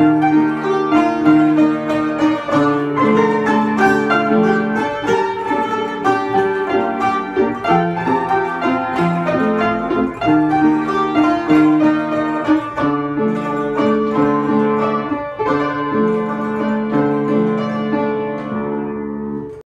Música